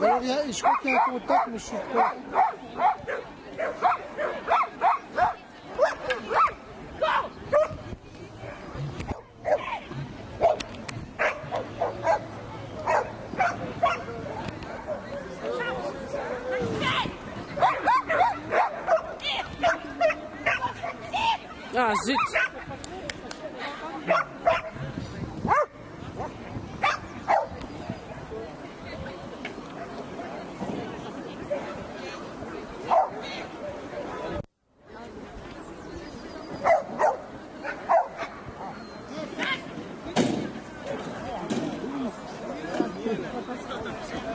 Alors, il y a- je crois qu'il y a un contact, mais je suis pas. Ah zut 私は。